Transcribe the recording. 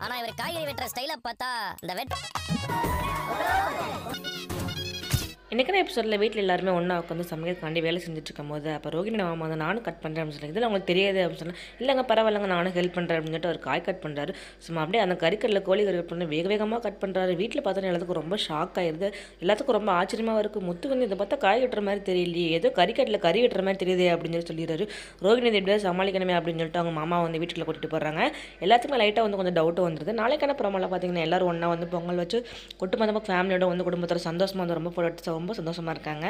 ஆனா இவர் காய்கறி வெட்டுற ஸ்டைல பார்த்தா இந்த வெட் இன்றைக்கான எபிசோடில் வீட்டில் எல்லாருமே ஒன்றா உட்காந்து சமையலுக்காண்டி வேலை செஞ்சுட்டு போது அப்போ ரோகிணி மாமா வந்து நானும் கட் பண்ணுறேன் அப்படின்னு சொல்லி இதில் உங்களுக்கு தெரியாது அப்படின்னு சொன்னால் இல்லைங்க பரவாயில்லைங்க நானும் ஹெல்ப் பண்ணுறேன் அப்படின்னு சொல்லிட்டு ஒரு காய் கட் பண்ணுறாரு சும்மா அப்படியே அந்த கறிக்கடல கோழி கறி கட் பண்ணி வேக வேகமாக கட் பண்ணுறாரு வீட்டில் பார்த்தோன்னா எல்லாத்துக்கும் ரொம்ப ஷாக் ஆயிடுது எல்லாத்துக்கும் ரொம்ப ஆச்சரியமாக இருக்குது முத்து வந்து இதை பார்த்தா காய் வெட்டுற மாதிரி தெரியலையே ஏதோ கறிக்கட்டில் கறி வெட்டுற மாதிரி தெரியுது அப்படின்னு சொல்லி சொல்லிடுறாரு. ரோகிணி எப்படியாவது சமாளிக்கணுமே அப்படின்னு சொல்லிட்டு அவங்க மாமா வந்து வீட்டுக்குள்ள கூட்டிட்டு போகிறாங்க எல்லாத்துக்குமே லைட்டாக வந்து கொஞ்சம் டவுட்டு வந்துருது. நாளைக்கான பிரமாவில் பார்த்தீங்கன்னா எல்லாரும் ஒன்றா வந்து பொங்கல் வச்சு ஒட்டுமொத்தமாக ஃபேமிலியோட வந்து குடும்பத்தோட சந்தோஷமாக வந்து ரொம்ப ரொம்ப ரொம்ப சந்தோஷமாக இருக்காங்க.